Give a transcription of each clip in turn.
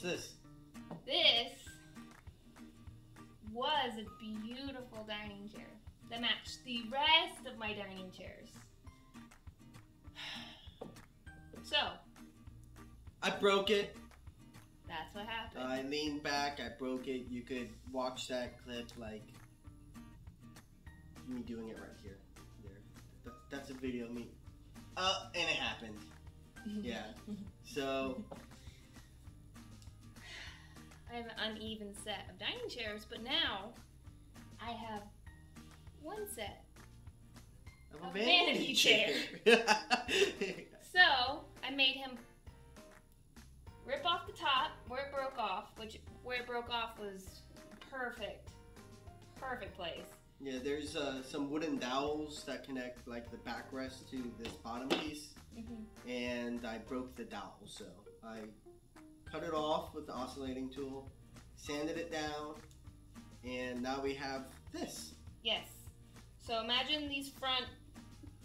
What's this? This was a beautiful dining chair that matched the rest of my dining chairs. So, I broke it. that's what happened. I leaned back. I broke it. You could watch that clip like me doing it right here. There. That's a video of me. Uh, and it happened. Yeah. So I have an uneven set of dining chairs, but now I have one set. I'm A vanity chair. So I made him rip off the top where it broke off, which where it broke off was perfect, perfect place. yeah, there's uh, some wooden dowels that connect like the backrest to this bottom piece, Mm-hmm. and I broke the dowel. So I cut it off with the oscillating tool, sanded it down, and now we have this. Yes. So imagine these front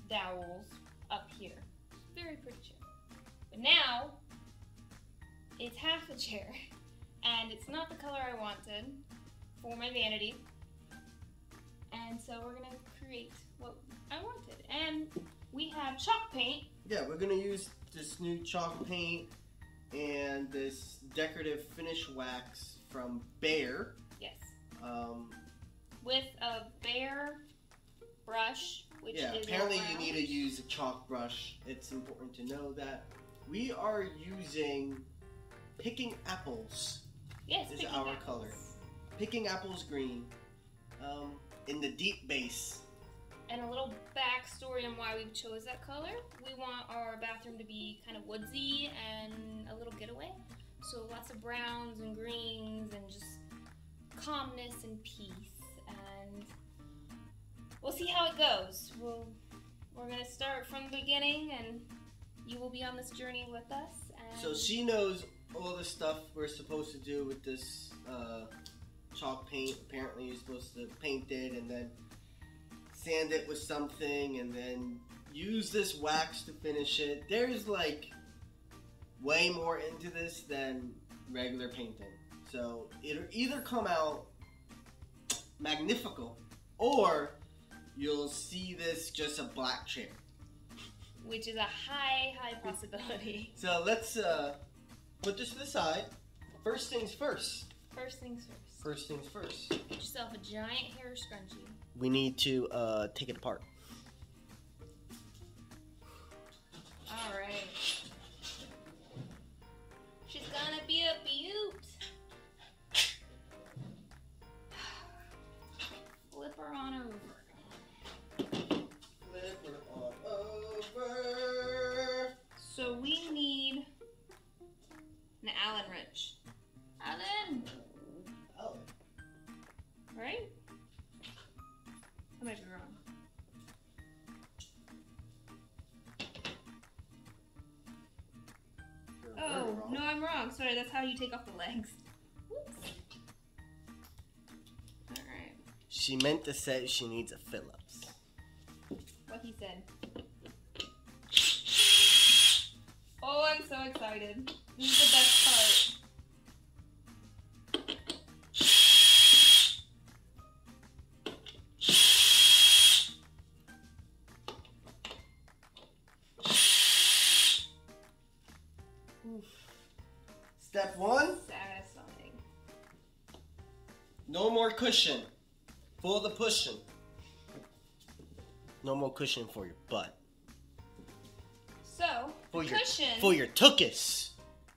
dowels up here. Very pretty chair. But now it's half a chair, and it's not the color I wanted for my vanity. And so we're gonna create what I wanted. And we have chalk paint. Yeah, we're gonna use this new chalk paint and this decorative finish wax from Behr. Yes. Um, With a Behr brush, which yeah, is apparently you need to use a chalk brush. It's important to know that we are using picking apples. yes, is our apples. color. Picking apples green um, in the deep base. And a little backstory on why we chose that color. We want our bathroom to be kind of woodsy and a little getaway. So lots of browns and greens and just calmness and peace. And we'll see how it goes. We'll, we're gonna start from the beginning and you will be on this journey with us. So she knows all the stuff we're supposed to do with this uh, chalk paint. Apparently, you're supposed to paint it and then sand it with something and then use this wax to finish it. There's like way more into this than regular painting. So it'll either come out magnifical or you'll see this just a black chair. which is a high, high possibility. So let's uh, put this to the side. First things first. First things first. First things first. Get yourself a giant hair scrunchie. We need to uh, take it apart. All right. She's gonna be a beaut. Flip her on over. Flip her on over. So we that's how you take off the legs. Whoops. Alright, She meant to say she needs a Phillips. what he said. Oh, I'm so excited. This is the best part. No more cushion. For the pushing. No more cushion for your butt. So, For the your cushion, for your tuchus.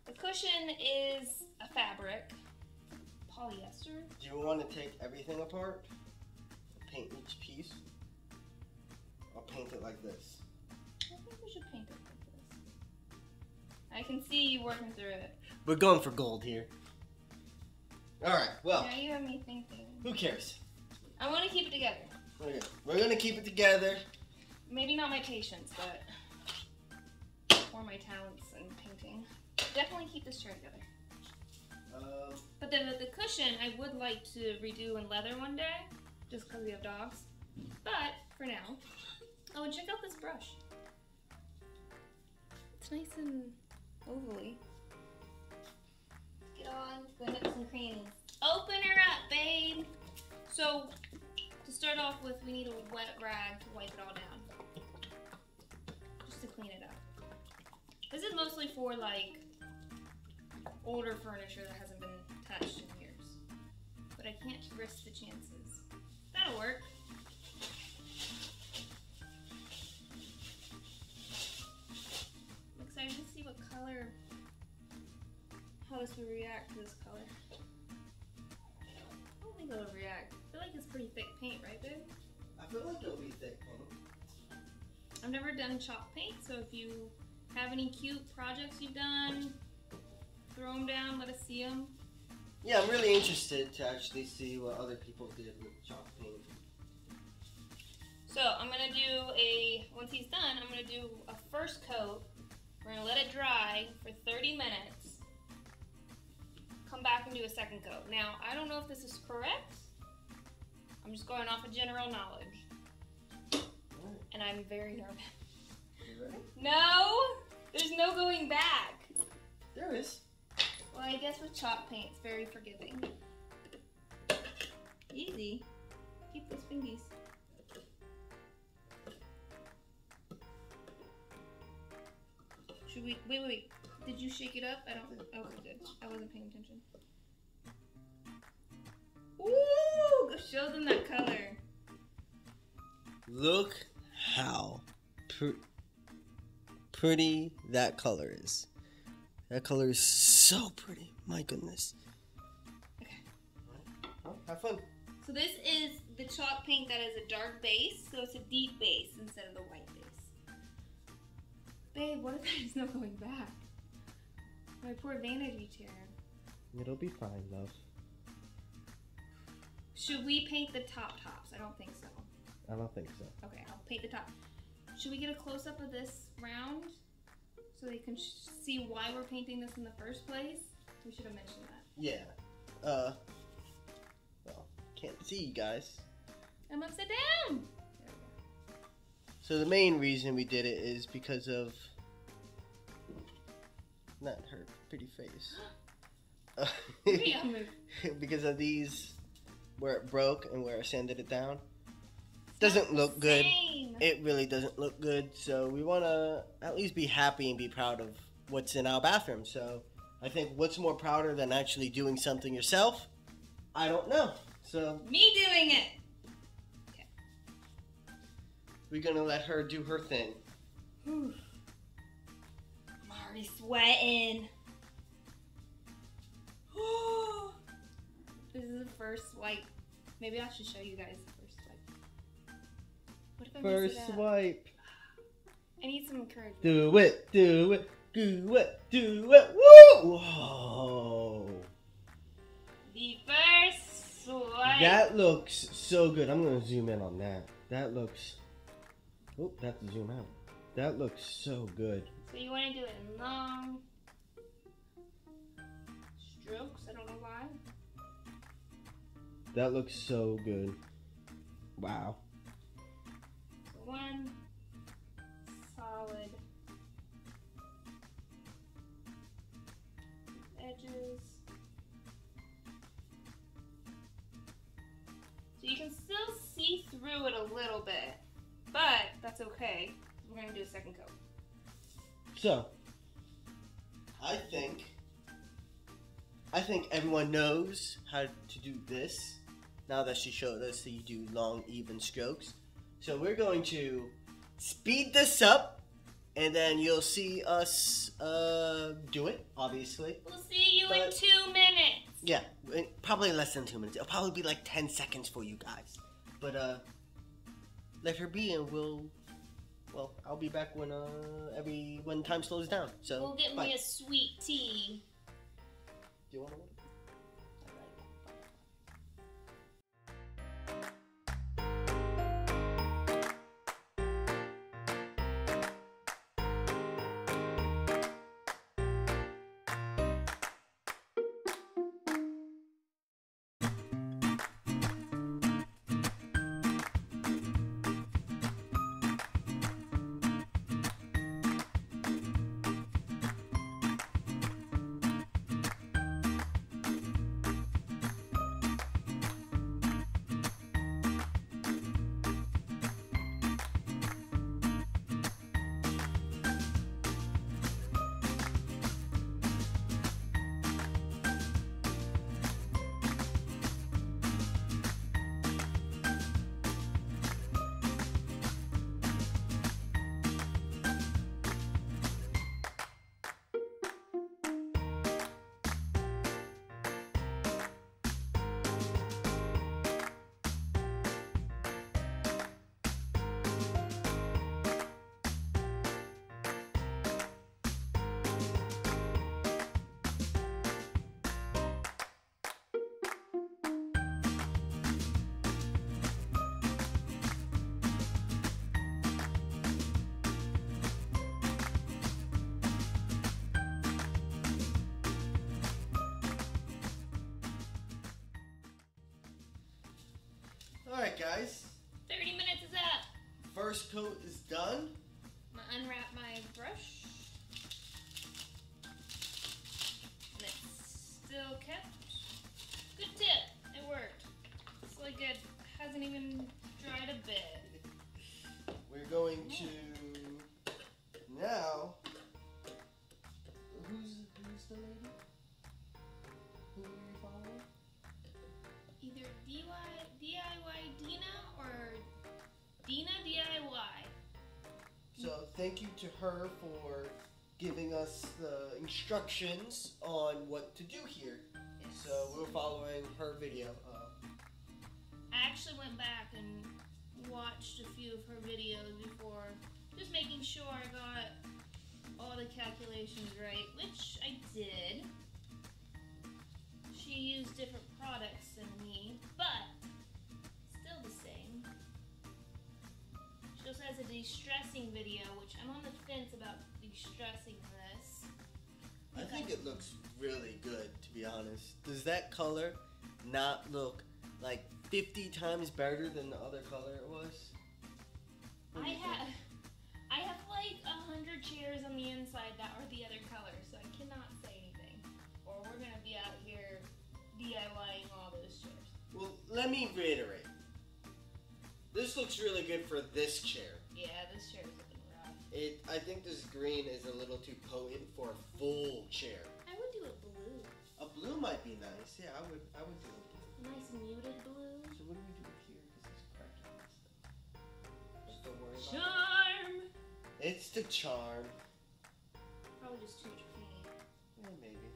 the cushion is a fabric, polyester. Do you want to take everything apart? Paint each piece? Or paint it like this? I think we should paint it like this. I can see you working through it. We're going for gold here. Alright, well, Now you have me thinking. who cares? I want to keep it together. Okay, we're gonna keep it together. Maybe not my patience, but or my talents in painting. Definitely keep this chair together. Um, But then the the cushion I would like to redo in leather one day, just because we have dogs. But for now, oh, and check out this brush. It's nice and ovally. On the nooks and crannies. Open her up, babe. So, to start off with, we need a wet rag to wipe it all down. Just to clean it up. This is mostly for like older furniture that hasn't been touched in years. But I can't risk the chances. That'll work. I'm excited to see what color, how this would react to this color. I don't think it'll react. I feel like it's pretty thick paint, right, babe? I feel like it'll be thick paint. I've never done chalk paint, so if you have any cute projects you've done, throw them down, let us see them. Yeah, I'm really interested to actually see what other people did with chalk paint. So I'm gonna do a, once he's done, I'm gonna do a first coat. We're gonna let it dry for 30 minutes. Come back and do a second coat. Now, I don't know if this is correct. I'm just going off of general knowledge. Alright, And I'm very nervous. you ready? No! There's no going back. There is. Well, I guess with chalk paint, it's very forgiving. Easy. Keep those fingies. Should we wait? Wait, wait. Did you shake it up? I don't. Okay, oh, good. I wasn't paying attention. Ooh! Show them that color. Look how pr- pretty that color is. That color is so pretty. My goodness. Okay. Have fun. So this is the chalk paint that is a dark base, so it's a deep base instead of the white base. Babe, what if there's no going back? My poor vanity chair. It'll be fine, love. Should we paint the top tops? I don't think so. I don't think so. Okay, I'll paint the top. Should we get a close up of this round so they can sh- see why we're painting this in the first place? We should have mentioned that. Yeah. Uh. Well, can't see you guys. I'm upside down. There we go. So the main reason we did it is because of not her pretty face. Maybe I'll move. because of these where it broke and where I sanded it down. Doesn't look good. It really doesn't look good, so we want to at least be happy and be proud of what's in our bathroom. So I think what's more prouder than actually doing something yourself? I don't know. So Me doing it. we're gonna let her do her thing. Whew. I'm sweating. this is the first swipe. Maybe I should show you guys the first swipe. What if I mess it up? swipe. I need some encouragement. Do it, do it, do it, do it. Woo! Whoa! The first swipe. That looks so good. I'm gonna zoom in on that. That looks. Oh, have to zoom out. That looks so good. So you want to do it in long strokes. I don't know why. That looks so good. Wow. So one solid edges. So you can still see through it a little bit, but that's okay. We're gonna do a second coat. So, I think. I think everyone knows how to do this. Now that she showed us that you do long, even strokes. So we're going to speed this up, and then you'll see us uh, do it. Obviously, We'll see you in two minutes. yeah, probably less than two minutes. It'll probably be like ten seconds for you guys. But uh, let her be, and we'll. Well, I'll be back when uh every when time slows down. So We'll get bye. me a sweet tea. Do you want to? Alright, guys. 30 minutes is up. First coat is done. I'm gonna unwrap my brush. And it's still kept. Good tip. It worked. It's like it hasn't even thank you to her for giving us the instructions on what to do here. So we're following her video. Uh, I actually went back and watched a few of her videos before, just making sure I got all the calculations right, which I did. She used different products than de-stressing video, which I'm on the fence about de-stressing this. I think it looks really good, to be honest. Does that color not look like 50 times better than the other color it was? I have, I have like a hundred chairs on the inside that are the other color, so I cannot say anything. Or we're gonna be out here DIYing all those chairs. Well, let me reiterate. This looks really good for this chair. Yeah, this chair's looking rough. It, I think this green is a little too potent for a full chair. I would do a blue, A blue might be nice. Yeah, I would. I would do a blue. nice muted blue. So what do we do here? Because it's cracking and stuff. Just don't worry about Charm. it. It's the charm. Probably just too much paint. Yeah, maybe.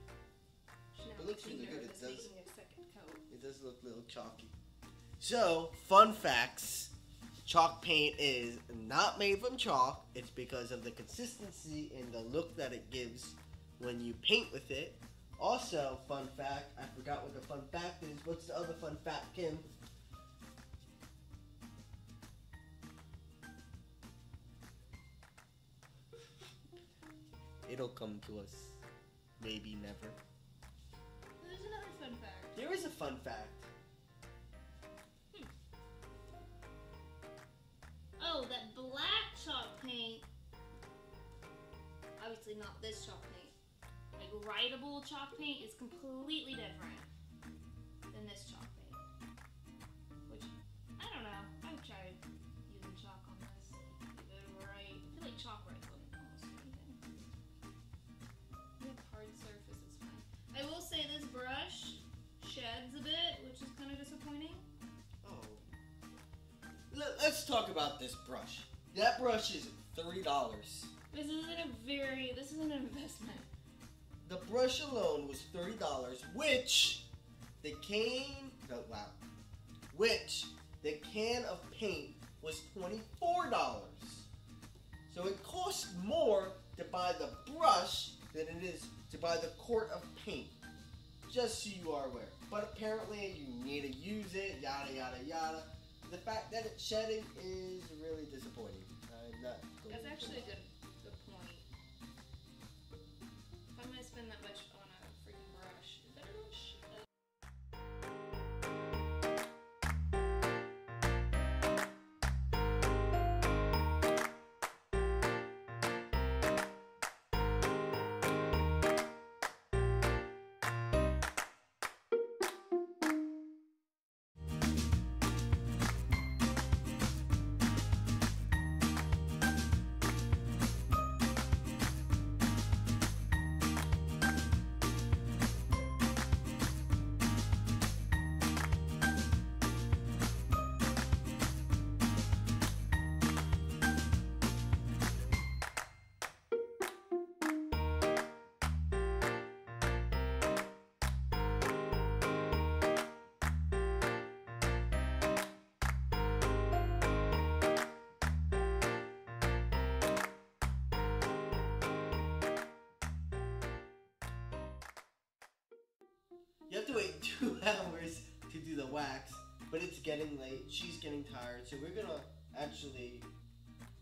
Should It looks really good, it does. a second coat. It does look a little chalky. So, fun facts. Chalk paint is not made from chalk. It's because of the consistency and the look that it gives when you paint with it. Also, fun fact, I forgot what the fun fact is. What's the other fun fact, Kim? It'll come to us. Maybe never. There's another fun fact. There is a fun fact. Oh, that black chalk paint. Obviously, not this chalk paint. Like writable chalk paint is completely different than this chalk Let, us talk about this brush. That brush is thirty dollars. This isn't a very. This isn't an investment. The brush alone was thirty dollars, which the can no wow, which the can of paint was twenty four dollars. So it costs more to buy the brush than it is to buy the quart of paint. Just so you are aware. But apparently you need to use it, yada yada yada. The fact that it's shedding is really disappointing. I'm not. going That's to actually a good have to wait two hours to do the wax, but it's getting late. She's getting tired, so we're gonna actually.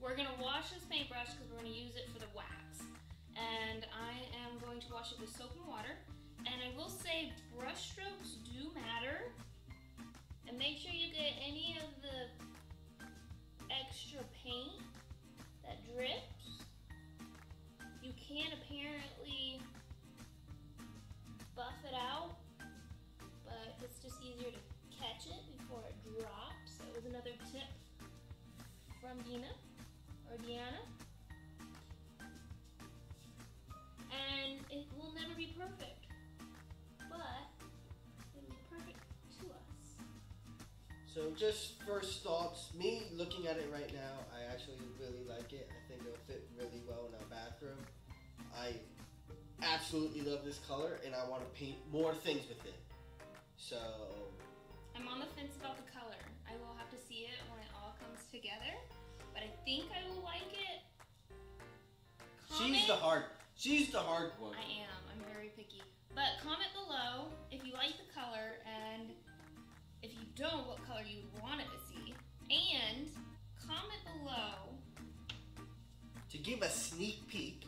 We're gonna wash this paintbrush because we're gonna use it for the wax. And I am going to wash it with soap and water. And I will say brush strokes do matter. And make sure you get any of the extra paint that drips. You can apparently buff it out, it's easier to catch it before it drops. That was another tip from Dina or Deanna. And it will never be perfect, but it'll be perfect to us. So just first thoughts, me looking at it right now, I actually really like it. I think it'll fit really well in our bathroom. I absolutely love this color and I want to paint more things with it. So I'm on the fence about the color. I will have to see it when it all comes together, but I think I will like it. she's the hard she's the hard one. I am. I'm very picky. But comment below if you like the color and if you don't, what color you wanted to see. And comment below To give a sneak peek,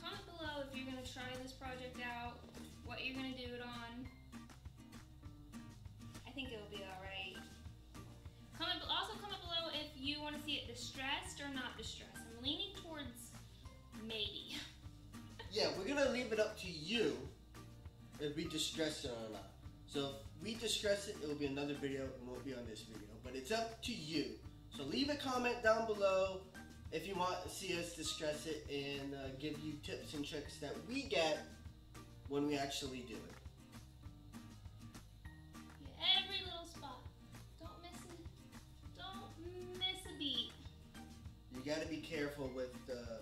comment below if you're gonna try this project out, what you're gonna do it on. I think it'll be alright. Comment also comment below if you want to see it distressed or not distressed. I'm leaning towards maybe. yeah, we're gonna leave it up to you if we distress it or not. So if we distress it, it will be another video and won't be on this video. But it's up to you. So leave a comment down below if you want to see us distress it and uh, give you tips and tricks that we get when we actually do it. Every little spot. Don't miss it. Don't miss a beat. You got to be careful with the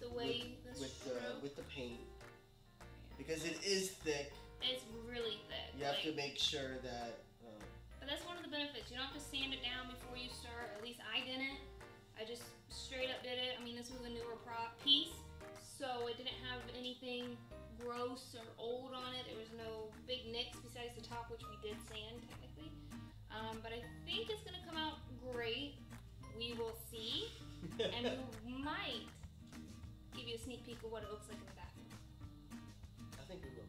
The way the with the with the paint because it is thick. it's really thick. You have to make sure that. Uh, But that's one of the benefits. You don't have to sand it down before you start. At least I didn't. I just straight up did it. I mean, this was a newer prop piece, so it didn't have anything gross or old on it. There was no big nicks besides the top, which we did sand technically. Um, but I think it's gonna come out great. We will see, and we might give you a sneak peek of what it looks like in the bathroom. I think we will.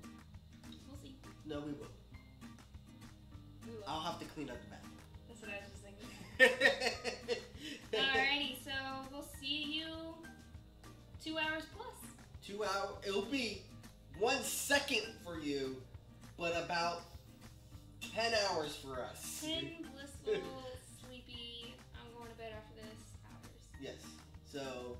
We'll see. No, we will. We will. I'll have to clean up the bathroom. That's what I was just thinking. Alrighty, so we'll see you two hours plus. Two hours. It'll be one second for you, but about ten hours for us. Ten blissful, sleepy. I'm going to bed after this hours. Yes. So,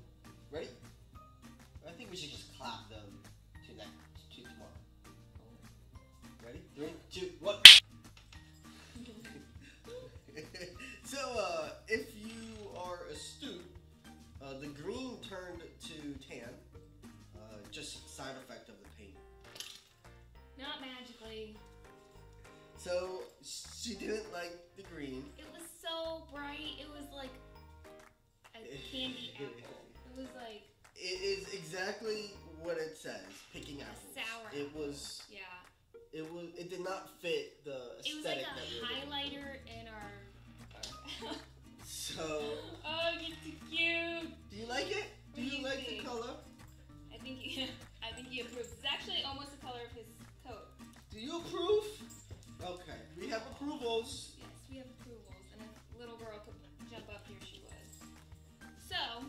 you approve? Okay, we have approvals. Yes, we have approvals, and if little girl could jump up here, she would. So,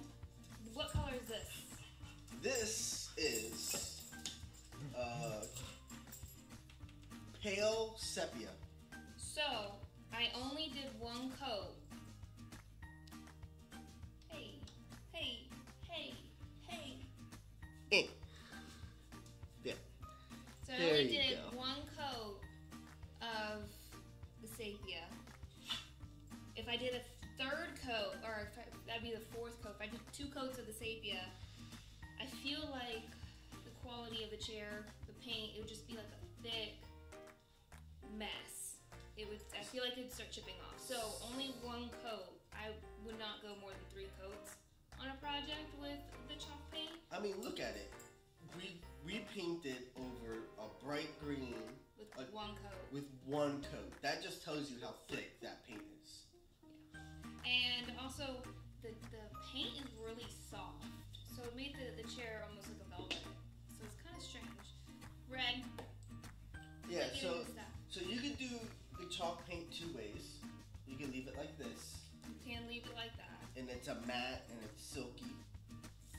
what color is this? This chipping off. So only one coat. I would not go more than three coats on a project with the chalk paint. I mean, look at it. We we painted over a bright green with a, one coat. With one coat. That just tells you how thick that paint is. Yeah. And also, the, the paint is really soft. So it made the, the chair almost like a velvet. So it's kind of strange. Red. Yeah, so, so you can do the chalk paint two ways. You can leave it like this, You can leave it like that. and it's a matte and it's silky.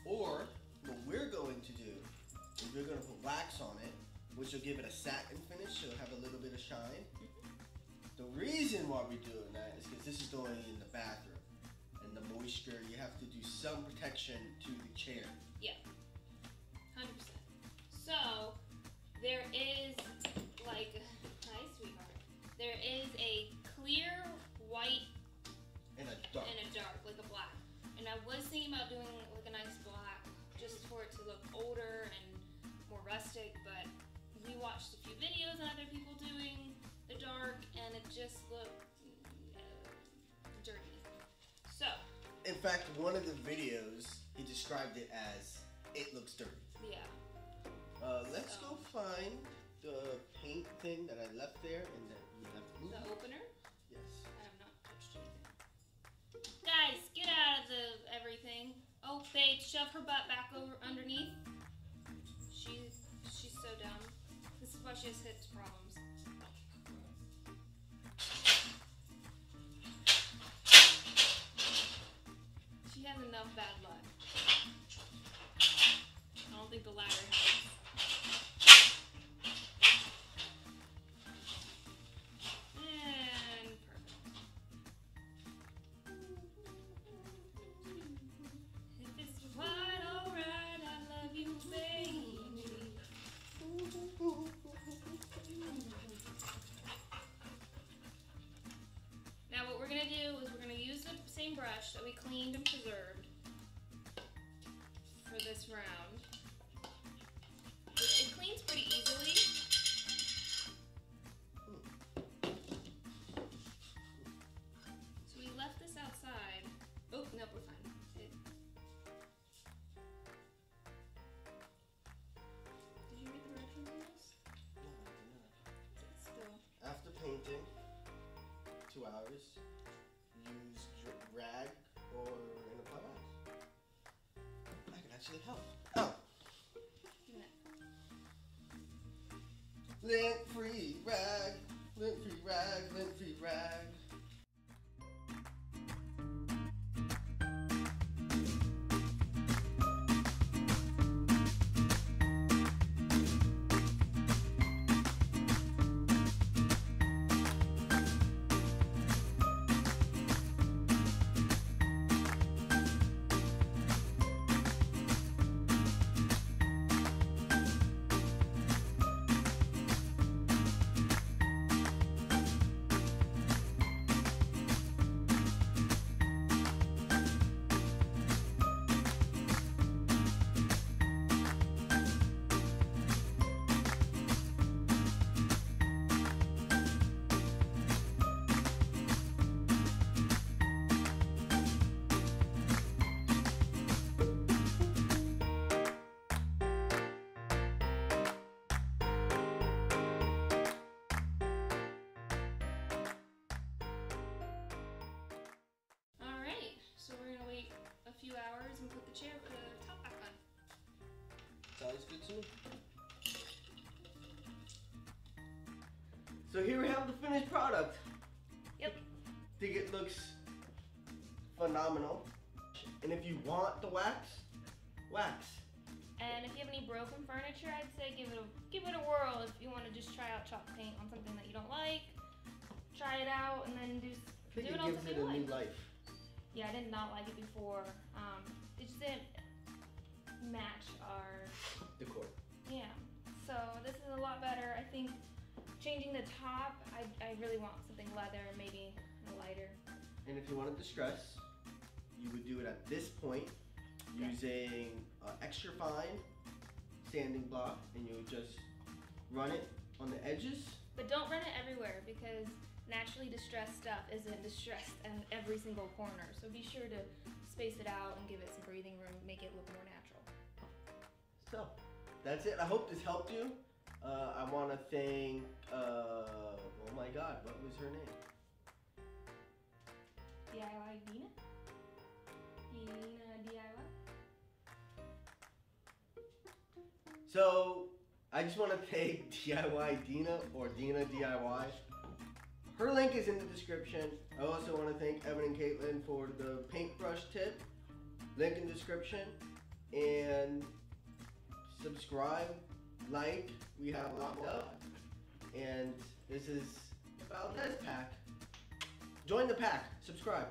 Or what we're going to do is we're going to put wax on it, which will give it a satin finish, so it'll have a little bit of shine. Mm-hmm. The reason why we're doing that is because this is going in the bathroom, and the moisture you have to do some protection to the chair. Fact, one of the videos he described it as "it looks dirty." yeah, Uh, let's go find the paint thing that I left there and that you have the opener. Yes. I have not touched anything. Guys, get out of the everything. Oh, Faith, shove her butt back over underneath. She, she's so dumb. This is why she has hips problems. We're gonna do is we're gonna use the same brush that we cleaned and preserved for this round. It, cleans pretty easily. So we left this outside. Oh, no, we're fine. It... Did you read the directions on this? It's still. After painting, two hours, actually help. Oh, lint free rag, lint free rag, lint few hours and put the chair, the top back on. Sounds good to me. So here we have the finished product. Yep. Think it looks phenomenal. And if you want the wax, wax. And if you have any broken furniture, I'd say give it a give it a whirl if you want to just try out chalk paint on something that you don't like. Try it out and then do. I Do it it on gives it something a you new life. Yeah, I did not like it before. Um, it just didn't match our Decor. yeah. So this is a lot better. I think changing the top, I, I really want something leather, maybe a lighter. And if you wanted to distress, you would do it at this point Yeah. using uh, extra fine sanding block, and you would just run it on the edges. But don't run it everywhere because naturally distressed stuff isn't distressed in every single corner. So be sure to space it out and give it some breathing room, make it look more natural. So that's it. I hope this helped you. Uh, I want to thank. Uh, oh my God, what was her name? DIY Dina? Dina DIY? So I just want to thank DIY Dina or Dina DIY. Her link is in the description. I also want to thank Evan and Katelyn for the paintbrush tip. Link in the description. And subscribe, like. We have a lot up. And this is Valdez Pack. Join the pack. Subscribe.